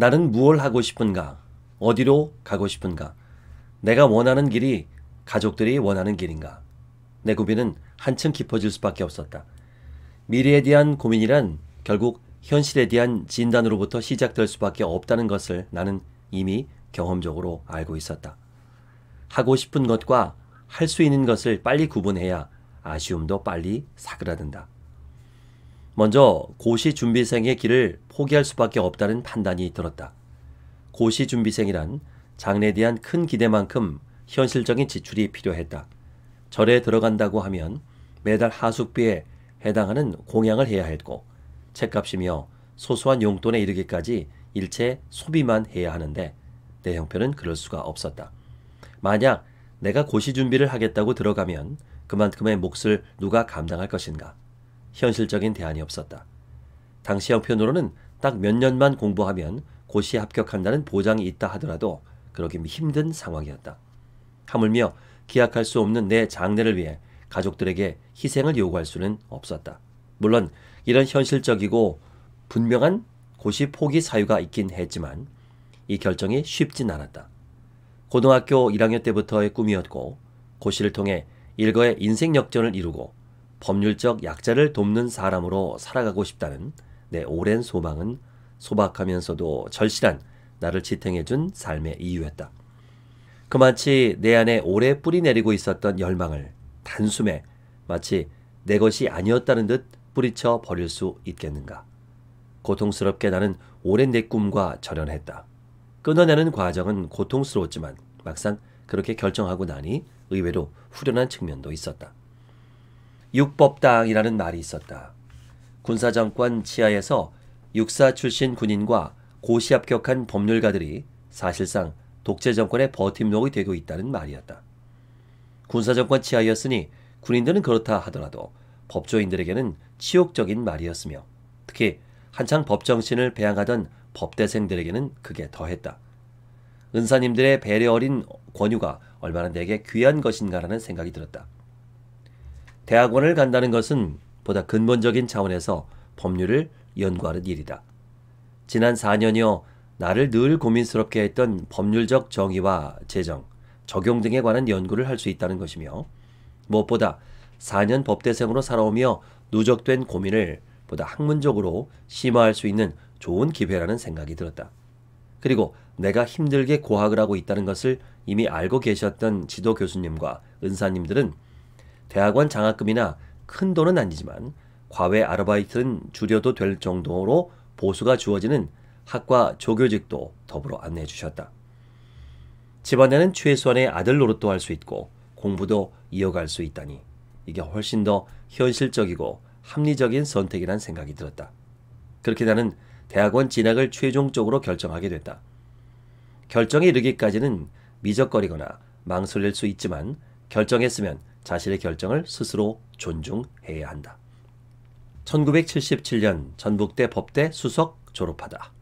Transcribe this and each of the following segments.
나는 무엇 하고 싶은가? 어디로 가고 싶은가? 내가 원하는 길이 가족들이 원하는 길인가? 내 고민은 한층 깊어질 수밖에 없었다. 미래에 대한 고민이란 결국 현실에 대한 진단으로부터 시작될 수밖에 없다는 것을 나는 이미 경험적으로 알고 있었다. 하고 싶은 것과 할 수 있는 것을 빨리 구분해야 아쉬움도 빨리 사그라든다. 먼저 고시 준비생의 길을 포기할 수밖에 없다는 판단이 들었다. 고시 준비생이란 장래에 대한 큰 기대만큼 현실적인 지출이 필요했다. 절에 들어간다고 하면 매달 하숙비에 해당하는 공양을 해야 했고 책값이며 소소한 용돈에 이르기까지 일체 소비만 해야 하는데 내 형편은 그럴 수가 없었다. 만약 내가 고시 준비를 하겠다고 들어가면 그만큼의 몫을 누가 감당할 것인가? 현실적인 대안이 없었다. 당시 형편으로는 딱 몇 년만 공부하면 고시에 합격한다는 보장이 있다 하더라도 그러기 힘든 상황이었다. 하물며 기약할 수 없는 내 장래를 위해 가족들에게 희생을 요구할 수는 없었다. 물론 이런 현실적이고 분명한 고시 포기 사유가 있긴 했지만 이 결정이 쉽진 않았다. 고등학교 1학년 때부터의 꿈이었고 고시를 통해 일거의 인생 역전을 이루고 법률적 약자를 돕는 사람으로 살아가고 싶다는 내 오랜 소망은 소박하면서도 절실한 나를 지탱해준 삶의 이유였다. 그마치 내 안에 오래 뿌리 내리고 있었던 열망을 단숨에 마치 내 것이 아니었다는 듯 뿌리쳐 버릴 수 있겠는가. 고통스럽게 나는 오랜 내 꿈과 절연했다. 끊어내는 과정은 고통스러웠지만 막상 그렇게 결정하고 나니 의외로 후련한 측면도 있었다. 육법당이라는 말이 있었다. 군사정권 치하에서 육사 출신 군인과 고시 합격한 법률가들이 사실상 독재 정권의 버팀목이 되고 있다는 말이었다. 군사정권 치하였으니 군인들은 그렇다 하더라도 법조인들에게는 치욕적인 말이었으며 특히 한창 법정신을 배양하던 법대생들에게는 그게 더했다. 은사님들의 배려 어린 권유가 얼마나 내게 귀한 것인가라는 생각이 들었다. 대학원을 간다는 것은 보다 근본적인 차원에서 법률을 연구하는 일이다. 지난 4년여 나를 늘 고민스럽게 했던 법률적 정의와 재정, 적용 등에 관한 연구를 할 수 있다는 것이며 무엇보다 4년 법대생으로 살아오며 누적된 고민을 보다 학문적으로 심화할 수 있는 좋은 기회라는 생각이 들었다. 그리고 내가 힘들게 고학을 하고 있다는 것을 이미 알고 계셨던 지도 교수님과 은사님들은 대학원 장학금이나 큰 돈은 아니지만 과외 아르바이트는 줄여도 될 정도로 보수가 주어지는 학과 조교직도 더불어 안내해 주셨다. 집안에는 최소한의 아들 노릇도 할 수 있고 공부도 이어갈 수 있다니 이게 훨씬 더 현실적이고 합리적인 선택이란 생각이 들었다. 그렇게 나는 대학원 진학을 최종적으로 결정하게 됐다. 결정에 이르기까지는 미적거리거나 망설일 수 있지만 결정했으면 자신의 결정을 스스로 존중해야 한다. 1977년 전북대 법대 수석 졸업하다.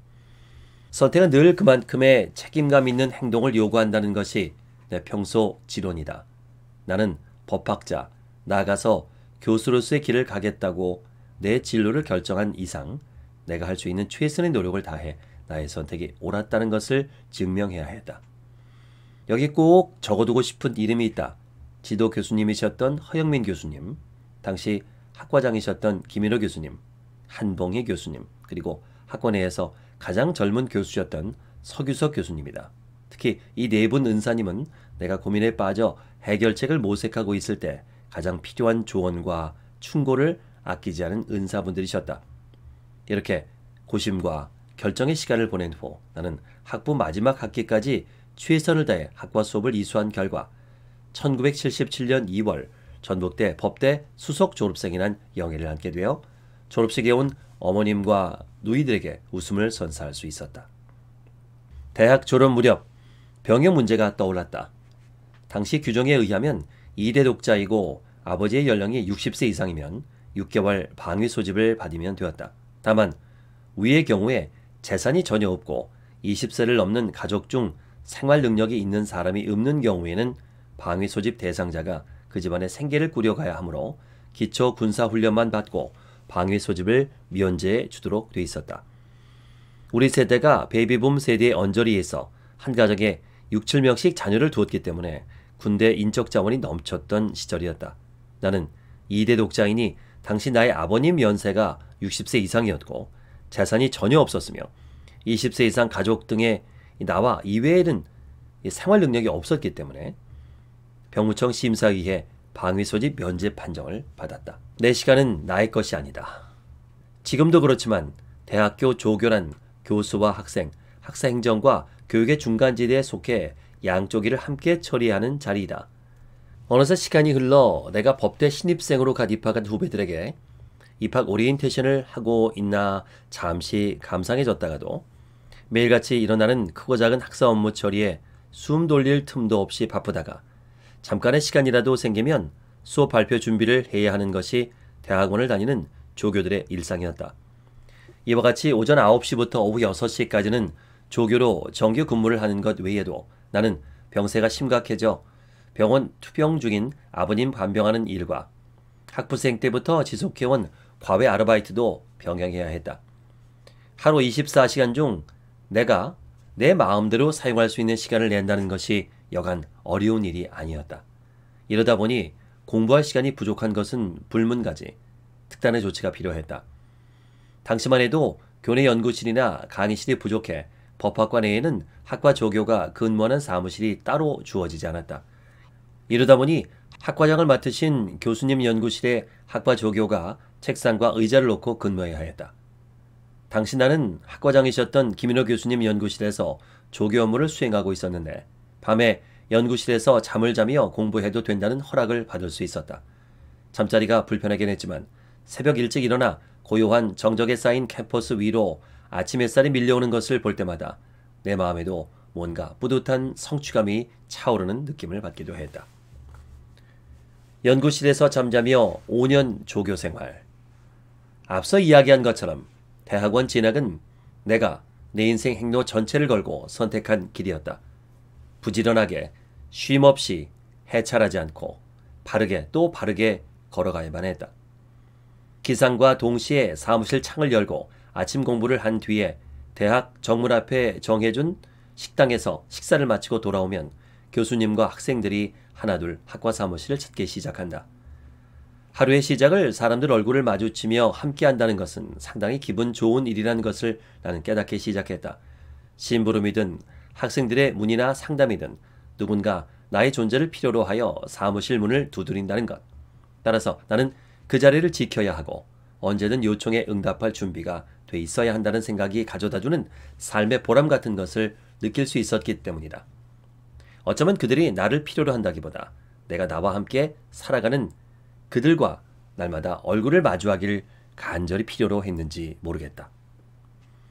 선택은 늘 그만큼의 책임감 있는 행동을 요구한다는 것이 내 평소 지론이다. 나는 법학자, 나가서 교수로서의 길을 가겠다고 내 진로를 결정한 이상 내가 할 수 있는 최선의 노력을 다해 나의 선택이 옳았다는 것을 증명해야 했다. 여기 꼭 적어두고 싶은 이름이 있다. 지도 교수님이셨던 허영민 교수님, 당시 학과장이셨던 김일호 교수님, 한봉희 교수님, 그리고 학과 내에서 가장 젊은 교수였던 서규석 교수님이다. 특히 이 네 분 은사님은 내가 고민에 빠져 해결책을 모색하고 있을 때 가장 필요한 조언과 충고를 아끼지 않은 은사분들이셨다. 이렇게 고심과 결정의 시간을 보낸 후 나는 학부 마지막 학기까지 최선을 다해 학과 수업을 이수한 결과 1977년 2월 전북대 법대 수석 졸업생이 란 영예를 안게 되어 졸업식에 온 어머님과 누이들에게 웃음을 선사할 수 있었다. 대학 졸업 무렵 병역 문제가 떠올랐다. 당시 규정에 의하면 2대 독자이고 아버지의 연령이 60세 이상이면 6개월 방위 소집을 받으면 되었다. 다만 위의 경우에 재산이 전혀 없고 20세를 넘는 가족 중 생활 능력이 있는 사람이 없는 경우에는 방위 소집 대상자가 그 집안의 생계를 꾸려가야 하므로 기초 군사 훈련만 받고 방위 소집을 면제해 주도록 돼 있었다. 우리 세대가 베이비붐 세대의 언저리에 있어 한 가정에 6, 7명씩 자녀를 두었기 때문에 군대 인적 자원이 넘쳤던 시절이었다. 나는 2대 독자이니 당시 나의 아버님 연세가 60세 이상이었고 재산이 전혀 없었으며 20세 이상 가족 등의 나와 이외에는 생활 능력이 없었기 때문에 병무청 심사위에 방위 소집 면제 판정을 받았다. 내 시간은 나의 것이 아니다. 지금도 그렇지만 대학교 조교란 교수와 학생, 학생행정과 교육의 중간지대에 속해 양쪽 일을 함께 처리하는 자리이다. 어느새 시간이 흘러 내가 법대 신입생으로 갓 입학한 후배들에게 입학 오리엔테이션을 하고 있나 잠시 감상해졌다가도 매일같이 일어나는 크고 작은 학사 업무 처리에 숨 돌릴 틈도 없이 바쁘다가 잠깐의 시간이라도 생기면 수업 발표 준비를 해야 하는 것이 대학원을 다니는 조교들의 일상이었다. 이와 같이 오전 9시부터 오후 6시까지는 조교로 정규 근무를 하는 것 외에도 나는 병세가 심각해져 병원 투병 중인 아버님 간병하는 일과 학부생 때부터 지속해온 과외 아르바이트도 병행해야 했다. 하루 24시간 중 내가 내 마음대로 사용할 수 있는 시간을 낸다는 것이 여간 어려운 일이 아니었다. 이러다 보니 공부할 시간이 부족한 것은 불문가지 특단의 조치가 필요했다. 당시만 해도 교내 연구실이나 강의실이 부족해 법학과 내에는 학과 조교가 근무하는 사무실이 따로 주어지지 않았다. 이러다 보니 학과장을 맡으신 교수님 연구실에 학과 조교가 책상과 의자를 놓고 근무해야 하였다. 당시 나는 학과장이셨던 김인호 교수님 연구실에서 조교 업무를 수행하고 있었는데 밤에 연구실에서 잠을 자며 공부해도 된다는 허락을 받을 수 있었다. 잠자리가 불편하긴 했지만 새벽 일찍 일어나 고요한 정적에 쌓인 캠퍼스 위로 아침 햇살이 밀려오는 것을 볼 때마다 내 마음에도 뭔가 뿌듯한 성취감이 차오르는 느낌을 받기도 했다. 연구실에서 잠자며 5년 조교 생활. 앞서 이야기한 것처럼 대학원 진학은 내가 내 인생 행로 전체를 걸고 선택한 길이었다. 부지런하게 쉼 없이 해찰하지 않고 바르게 또 바르게 걸어가야만 했다. 기상과 동시에 사무실 창을 열고 아침 공부를 한 뒤에 대학 정문 앞에 정해준 식당에서 식사를 마치고 돌아오면 교수님과 학생들이 하나둘 학과 사무실을 찾기 시작한다. 하루의 시작을 사람들 얼굴을 마주치며 함께 한다는 것은 상당히 기분 좋은 일이라는 것을 나는 깨닫기 시작했다. 심부름이든 학생들의 문이나 상담이든 누군가 나의 존재를 필요로 하여 사무실 문을 두드린다는 것. 따라서 나는 그 자리를 지켜야 하고 언제든 요청에 응답할 준비가 돼 있어야 한다는 생각이 가져다주는 삶의 보람 같은 것을 느낄 수 있었기 때문이다. 어쩌면 그들이 나를 필요로 한다기보다 내가 나와 함께 살아가는 그들과 날마다 얼굴을 마주하기를 간절히 필요로 했는지 모르겠다.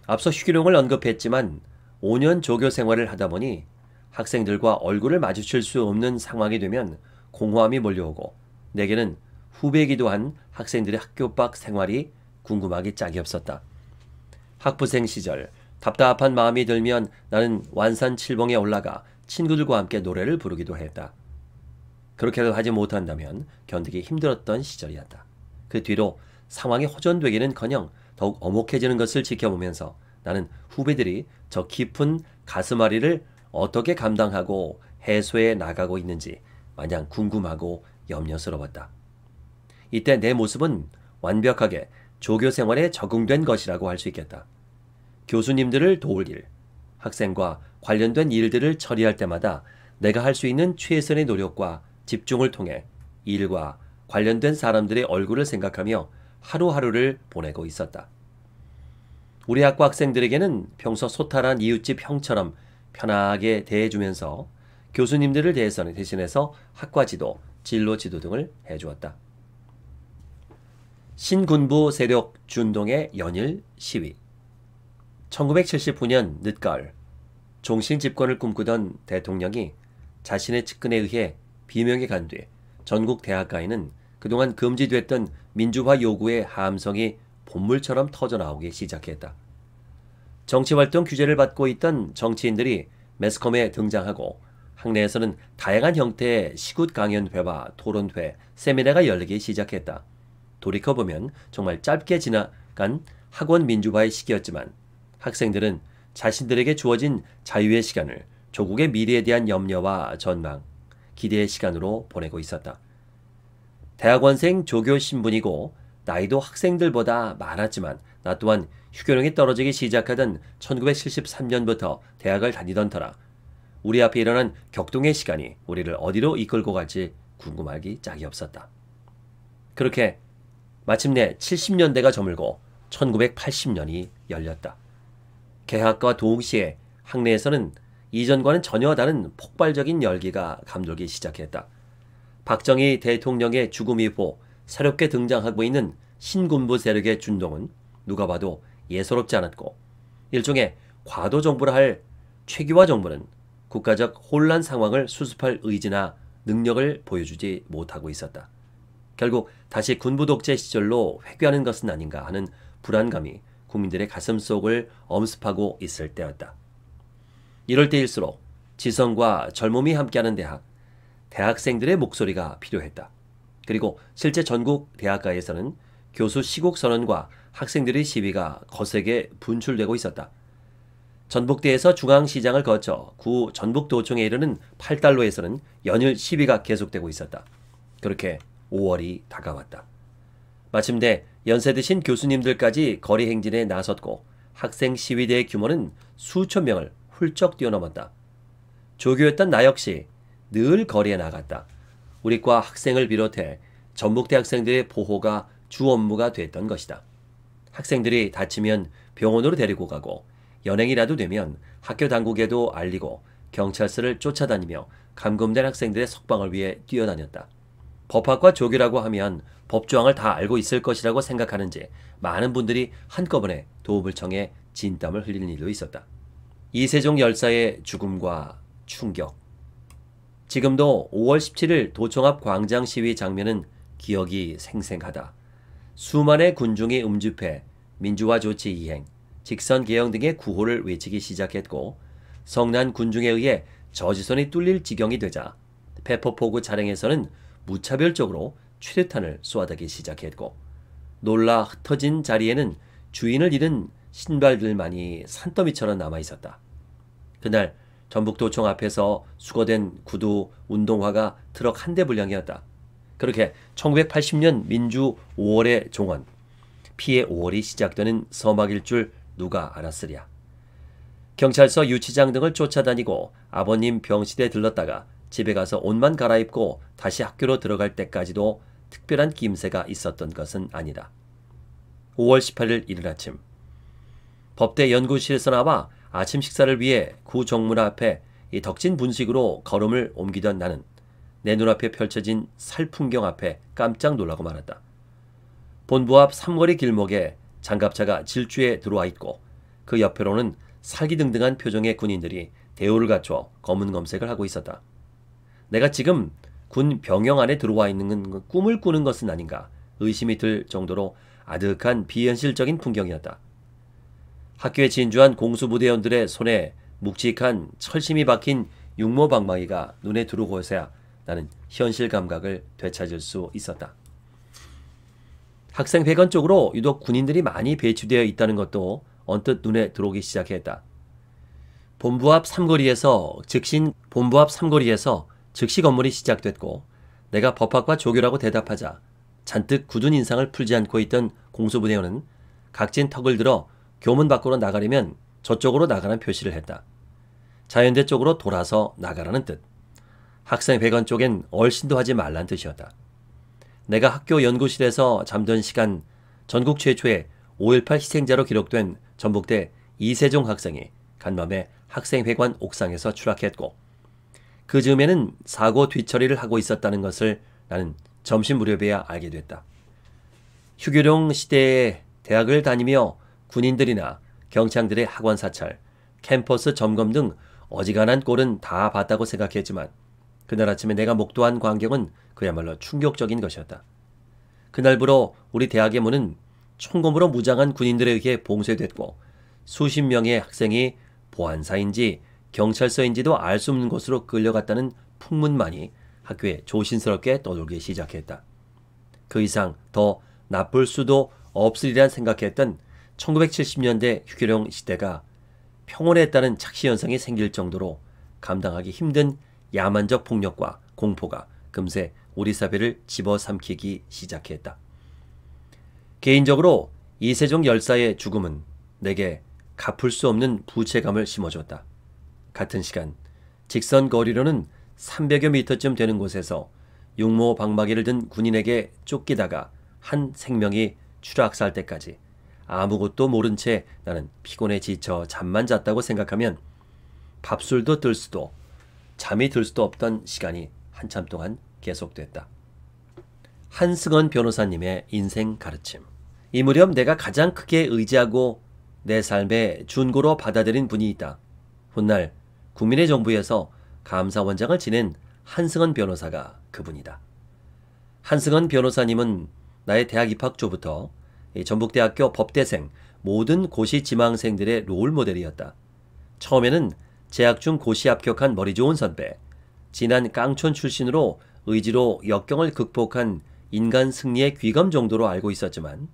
앞서 휴교령을 언급했지만 5년 조교 생활을 하다 보니 학생들과 얼굴을 마주칠 수 없는 상황이 되면 공허함이 몰려오고 내게는 후배이기도 한 학생들의 학교 밖 생활이 궁금하기 짝이 없었다. 학부생 시절 답답한 마음이 들면 나는 완산 칠봉에 올라가 친구들과 함께 노래를 부르기도 했다. 그렇게도 하지 못한다면 견디기 힘들었던 시절이었다. 그 뒤로 상황이 호전되기는커녕 더욱 어목해지는 것을 지켜보면서 나는 후배들이 저 깊은 가슴앓이를 어떻게 감당하고 해소해 나가고 있는지 마냥 궁금하고 염려스러웠다. 이때 내 모습은 완벽하게 조교 생활에 적응된 것이라고 할 수 있겠다. 교수님들을 도울 일, 학생과 관련된 일들을 처리할 때마다 내가 할 수 있는 최선의 노력과 집중을 통해 일과 관련된 사람들의 얼굴을 생각하며 하루하루를 보내고 있었다. 우리 학과 학생들에게는 평소 소탈한 이웃집 형처럼 편하게 대해주면서 교수님들을 대해서는 대신해서 학과 지도, 진로 지도 등을 해주었다. 신군부 세력 준동의 연일 시위 1979년 늦가을 종신 집권을 꿈꾸던 대통령이 자신의 측근에 의해 비명이 간뒤 전국 대학가에는 그동안 금지됐던 민주화 요구의 함성이 본물처럼 터져나오기 시작했다. 정치활동 규제를 받고 있던 정치인들이 매스컴에 등장하고 학내에서는 다양한 형태의 시굿 강연회와 토론회, 세미나가 열리기 시작했다. 돌이켜보면 정말 짧게 지나간 학원 민주화의 시기였지만 학생들은 자신들에게 주어진 자유의 시간을 조국의 미래에 대한 염려와 전망, 기대의 시간으로 보내고 있었다. 대학원생 조교 신분이고 나이도 학생들보다 많았지만 나 또한 휴교령이 떨어지기 시작하던 1973년부터 대학을 다니던 터라 우리 앞에 일어난 격동의 시간이 우리를 어디로 이끌고 갈지 궁금하기 짝이 없었다. 그렇게 마침내 70년대가 저물고 1980년이 열렸다. 개학과 동시에 학내에서는 이전과는 전혀 다른 폭발적인 열기가 감돌기 시작했다. 박정희 대통령의 죽음 이후 새롭게 등장하고 있는 신군부 세력의 준동은 누가 봐도 예사롭지 않았고 일종의 과도 정부라 할 최규화 정부는 국가적 혼란 상황을 수습할 의지나 능력을 보여주지 못하고 있었다. 결국 다시 군부 독재 시절로 회귀하는 것은 아닌가 하는 불안감이 국민들의 가슴 속을 엄습하고 있을 때였다. 이럴 때일수록 지성과 젊음이 함께하는 대학, 대학생들의 목소리가 필요했다. 그리고 실제 전국 대학가에서는 교수 시국 선언과 학생들의 시위가 거세게 분출되고 있었다. 전북대에서 중앙시장을 거쳐 구 전북도청에 이르는 8달로에서는 연일 시위가 계속되고 있었다. 그렇게 5월이 다가왔다. 마침내 연세 드신 교수님들까지 거리 행진에 나섰고 학생 시위대의 규모는 수천 명을 훌쩍 뛰어넘었다. 조교였던 나 역시 늘 거리에 나갔다. 우리과 학생을 비롯해 전북대 학생들의 보호가 주 업무가 됐던 것이다. 학생들이 다치면 병원으로 데리고 가고 연행이라도 되면 학교 당국에도 알리고 경찰서를 쫓아다니며 감금된 학생들의 석방을 위해 뛰어다녔다. 법학과 조교라고 하면 법조항을 다 알고 있을 것이라고 생각하는지 많은 분들이 한꺼번에 도움을 청해 진땀을 흘리는 일도 있었다. 이세종 열사의 죽음과 충격. 지금도 5월 17일 도청 앞 광장 시위 장면은 기억이 생생하다. 수만의 군중이 음주해 민주화 조치 이행, 직선 개혁 등의 구호를 외치기 시작했고 성난 군중에 의해 저지선이 뚫릴 지경이 되자 페퍼포구 차량에서는 무차별적으로 최대탄을 쏘아대기 시작했고 놀라 흩어진 자리에는 주인을 잃은 신발들만이 산더미처럼 남아 있었다. 그날 전북도청 앞에서 수거된 구두 운동화가 트럭 한 대 분량이었다. 그렇게 1980년 민주 5월의 종언, 피해 5월이 시작되는 서막일 줄 누가 알았으랴. 경찰서 유치장 등을 쫓아다니고 아버님 병실에 들렀다가 집에 가서 옷만 갈아입고 다시 학교로 들어갈 때까지도 특별한 김새가 있었던 것은 아니다. 5월 18일 이른 아침 법대 연구실에서 나와 아침 식사를 위해 구 정문 앞에 이 덕진 분식으로 걸음을 옮기던 나는 내 눈앞에 펼쳐진 살 풍경 앞에 깜짝 놀라고 말았다. 본부 앞 삼거리 길목에 장갑차가 질주에 들어와 있고 그 옆으로는 살기등등한 표정의 군인들이 대우를 갖춰 검은 검색을 하고 있었다. 내가 지금 군 병영 안에 들어와 있는 꿈을 꾸는 것은 아닌가 의심이 들 정도로 아득한 비현실적인 풍경이었다. 학교에 진주한 공수부대원들의 손에 묵직한 철심이 박힌 육모방망이가 눈에 들어오고서야 나는 현실 감각을 되찾을 수 있었다. 학생 회관 쪽으로 유독 군인들이 많이 배치되어 있다는 것도 언뜻 눈에 들어오기 시작했다. 본부 앞 삼거리에서 즉신 본부 앞 삼거리에서 즉시 건물이 시작됐고 내가 법학과 조교라고 대답하자 잔뜩 굳은 인상을 풀지 않고 있던 공수부대원은 각진 턱을 들어 교문 밖으로 나가려면 저쪽으로 나가는 표시를 했다. 자연대 쪽으로 돌아서 나가라는 뜻. 학생 회관 쪽엔 얼씬도 하지 말란 뜻이었다. 내가 학교 연구실에서 잠든 시간 전국 최초의 5.18 희생자로 기록된 전북대 이세종 학생이 간밤에 학생회관 옥상에서 추락했고 그 즈음에는 사고 뒤처리를 하고 있었다는 것을 나는 점심 무렵에야 알게 됐다. 휴교령 시대에 대학을 다니며 군인들이나 경창들의 학원 사찰, 캠퍼스 점검 등 어지간한 꼴은 다 봤다고 생각했지만 그날 아침에 내가 목도한 광경은 그야말로 충격적인 것이었다. 그날부로 우리 대학의 문은 총검으로 무장한 군인들에 의해 봉쇄됐고 수십 명의 학생이 보안사인지 경찰서인지도 알 수 없는 곳으로 끌려갔다는 풍문만이 학교에 조심스럽게 떠돌기 시작했다. 그 이상 더 나쁠 수도 없으리란 생각했던 1970년대 휴교령 시대가 평온했다는 착시 현상이 생길 정도로 감당하기 힘든 야만적 폭력과 공포가 금세 우리 사회를 집어삼키기 시작했다. 개인적으로 이세종 열사의 죽음은 내게 갚을 수 없는 부채감을 심어줬다. 같은 시간 직선 거리로는 300여 미터쯤 되는 곳에서 육모 방마기를 든 군인에게 쫓기다가 한 생명이 추락살 때까지 아무것도 모른 채 나는 피곤에 지쳐 잠만 잤다고 생각하면 밥술도 들 수도 잠이 들 수도 없던 시간이 한참 동안 계속됐다. 한승원 변호사님의 인생 가르침. 이 무렵 내가 가장 크게 의지하고 내 삶의 준고로 받아들인 분이 있다. 훗날 국민의 정부에서 감사원장을 지낸 한승원 변호사가 그분이다. 한승원 변호사님은 나의 대학 입학 초부터 전북대학교 법대생 모든 고시 지망생들의 롤 모델이었다. 처음에는 재학 중 고시 합격한 머리 좋은 선배, 지난 깡촌 출신으로 의지로 역경을 극복한 인간 승리의 귀감 정도로 알고 있었지만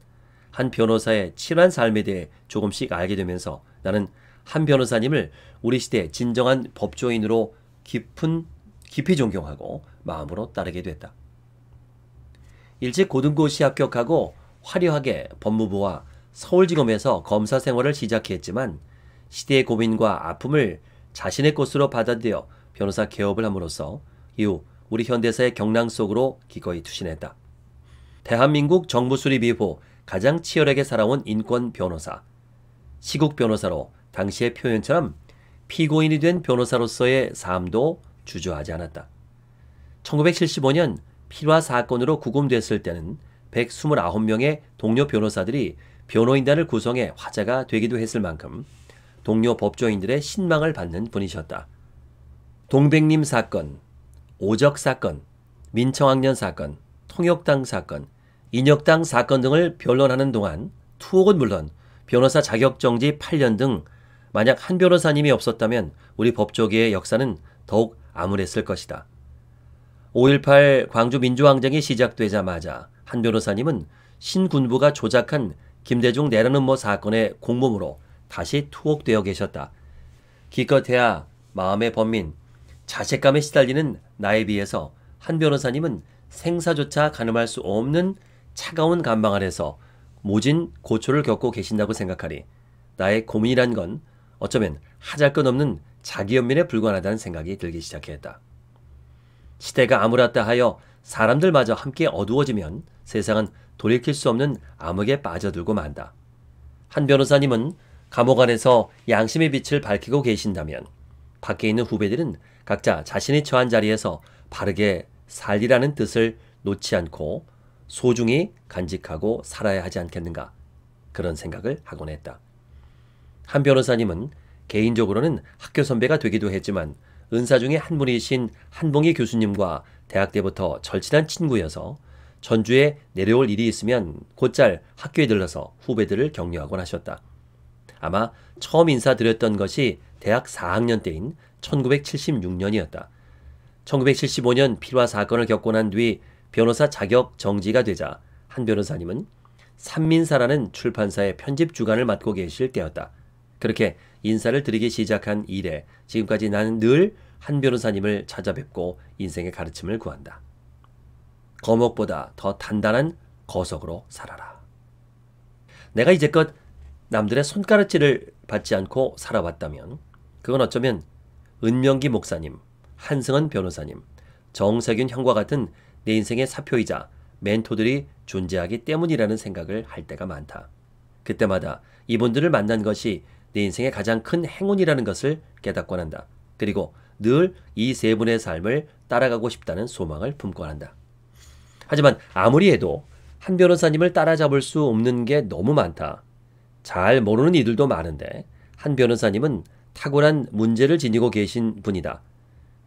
한 변호사의 칠한 삶에 대해 조금씩 알게 되면서 나는 한 변호사님을 우리 시대 진정한 법조인으로 깊은 깊이 존경하고 마음으로 따르게 됐다. 일찍 고등고시 합격하고 화려하게 법무부와 서울지검에서 검사 생활을 시작했지만 시대의 고민과 아픔을 자신의 것으로 받아들여 변호사 개업을 함으로써 이후 우리 현대사의 경랑 속으로 기꺼이 투신했다. 대한민국 정부 수립 이후 가장 치열하게 살아온 인권 변호사, 시국 변호사로 당시의 표현처럼 피고인이 된 변호사로서의 삶도 주저하지 않았다. 1975년 필화 사건으로 구금됐을 때는 129명의 동료 변호사들이 변호인단을 구성해 화제가 되기도 했을 만큼 동료 법조인들의 신망을 받는 분이셨다. 동백님 사건, 오적 사건, 민청학년 사건, 통역당 사건, 인혁당 사건 등을 변론하는 동안 투옥은 물론 변호사 자격정지 8년 등 만약 한 변호사님이 없었다면 우리 법조계의 역사는 더욱 암울했을 것이다. 5.18 광주 민주항쟁이 시작되자마자 한 변호사님은 신군부가 조작한 김대중 내라는 뭐 사건의 공범으로 다시 투옥되어 계셨다. 기껏해야 마음의 번민, 자책감에 시달리는 나에 비해서 한 변호사님은 생사조차 가늠할 수 없는 차가운 감방 아래서 모진 고초를 겪고 계신다고 생각하니 나의 고민이란 건 어쩌면 하잘것없는 자기 연민에 불과하다는 생각이 들기 시작했다. 시대가 암울하다 하여 사람들마저 함께 어두워지면 세상은 돌이킬 수 없는 암흑에 빠져들고 만다. 한 변호사님은 감옥 안에서 양심의 빛을 밝히고 계신다면 밖에 있는 후배들은 각자 자신이 처한 자리에서 바르게 살리라는 뜻을 놓지 않고 소중히 간직하고 살아야 하지 않겠는가 그런 생각을 하곤 했다. 한 변호사님은 개인적으로는 학교 선배가 되기도 했지만 은사 중에 한 분이신 한봉희 교수님과 대학 때부터 절친한 친구여서 전주에 내려올 일이 있으면 곧잘 학교에 들러서 후배들을 격려하곤 하셨다. 아마 처음 인사드렸던 것이 대학 4학년 때인 1976년이었다. 1975년 필화 사건을 겪고 난 뒤 변호사 자격 정지가 되자 한 변호사님은 산민사라는 출판사의 편집 주간을 맡고 계실 때였다. 그렇게 인사를 드리기 시작한 이래 지금까지 나는 늘 한 변호사님을 찾아뵙고 인생의 가르침을 구한다. 거목보다 더 단단한 거석으로 살아라. 내가 이제껏 남들의 손가락질을 받지 않고 살아왔다면 그건 어쩌면 은명기 목사님, 한승은 변호사님, 정세균 형과 같은 내 인생의 사표이자 멘토들이 존재하기 때문이라는 생각을 할 때가 많다. 그때마다 이분들을 만난 것이 내 인생의 가장 큰 행운이라는 것을 깨닫곤 한다. 그리고 늘 이 세 분의 삶을 따라가고 싶다는 소망을 품곤 한다. 하지만 아무리 해도 한 변호사님을 따라잡을 수 없는 게 너무 많다. 잘 모르는 이들도 많은데 한 변호사님은 탁월한 문제를 지니고 계신 분이다.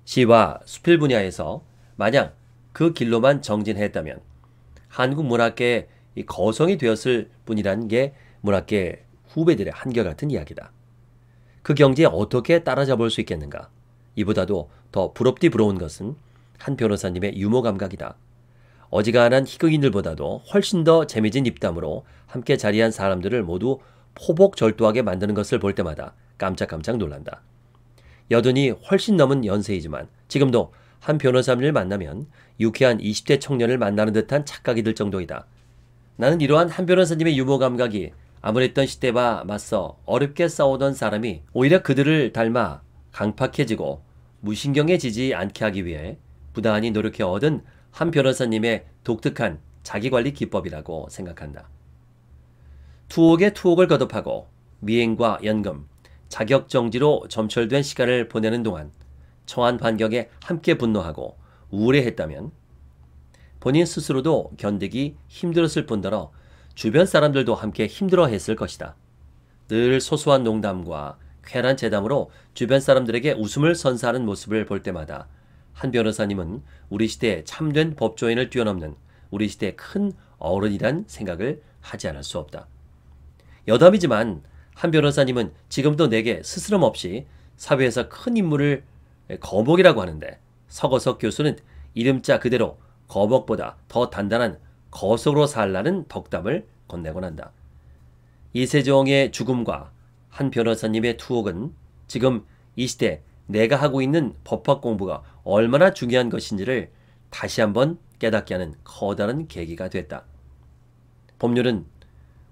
시와 수필 분야에서 만약 그 길로만 정진했다면 한국 문학계의 거성이 되었을 뿐이라는 게 문학계 후배들의 한결같은 이야기다. 그 경지에 어떻게 따라잡을 수 있겠는가? 이보다도 더 부럽디 부러운 것은 한 변호사님의 유머 감각이다. 어지간한 희극인들보다도 훨씬 더 재미진 입담으로 함께 자리한 사람들을 모두 포복절도하게 만드는 것을 볼 때마다 깜짝깜짝 놀란다. 여든이 훨씬 넘은 연세이지만 지금도 한 변호사님을 만나면 유쾌한 20대 청년을 만나는 듯한 착각이 들 정도이다. 나는 이러한 한 변호사님의 유머 감각이 아무랬던 시대와 맞서 어렵게 싸우던 사람이 오히려 그들을 닮아 강팍해지고 무신경해지지 않게 하기 위해 부단히 노력해 얻은 한 변호사님의 독특한 자기관리 기법이라고 생각한다. 투옥에 투옥을 거듭하고 미행과 연금, 자격정지로 점철된 시간을 보내는 동안 처한 반격에 함께 분노하고 우울해했다면 본인 스스로도 견디기 힘들었을 뿐더러 주변 사람들도 함께 힘들어했을 것이다. 늘 소소한 농담과 쾌란 재담으로 주변 사람들에게 웃음을 선사하는 모습을 볼 때마다 한 변호사님은 우리 시대의 참된 법조인을 뛰어넘는 우리 시대의 큰 어른이란 생각을 하지 않을 수 없다. 여담이지만 한 변호사님은 지금도 내게 스스럼 없이 사회에서 큰 인물을 거목이라고 하는데 서거석 교수는 이름자 그대로 거목보다 더 단단한 거석으로 살라는 덕담을 건네곤 한다. 이세종의 죽음과 한 변호사님의 투옥은 지금 이 시대 내가 하고 있는 법학 공부가 얼마나 중요한 것인지를 다시 한번 깨닫게 하는 커다란 계기가 됐다. 법률은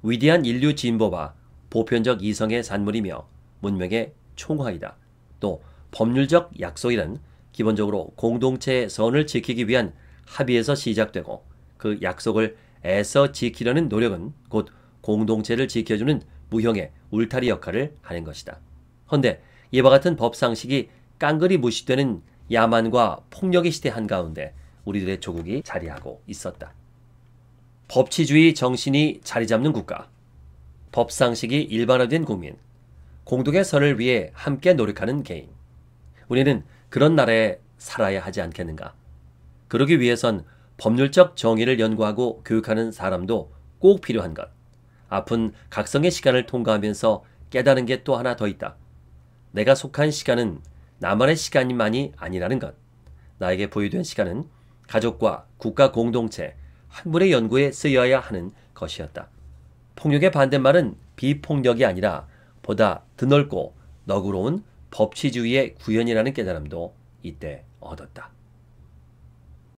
위대한 인류 진보와 보편적 이성의 산물이며 문명의 총화이다. 또 법률적 약속이란 기본적으로 공동체의 선을 지키기 위한 합의에서 시작되고 그 약속을 애써 지키려는 노력은 곧 공동체를 지켜주는 무형의 울타리 역할을 하는 것이다. 헌데 이와 같은 법상식이 깡그리 무시되는 야만과 폭력의 시대 한가운데 우리들의 조국이 자리하고 있었다. 법치주의 정신이 자리 잡는 국가, 법상식이 일반화된 국민, 공동의 선을 위해 함께 노력하는 개인. 우리는 그런 나라에 살아야 하지 않겠는가? 그러기 위해선 법률적 정의를 연구하고 교육하는 사람도 꼭 필요한 것. 아픈 각성의 시간을 통과하면서 깨달은 게 또 하나 더 있다. 내가 속한 시간은 나만의 시간만이 아니라는 것. 나에게 보유된 시간은 가족과 국가 공동체, 학문의 연구에 쓰여야 하는 것이었다. 폭력의 반대말은 비폭력이 아니라 보다 드넓고 너그러운 법치주의의 구현이라는 깨달음도 이때 얻었다.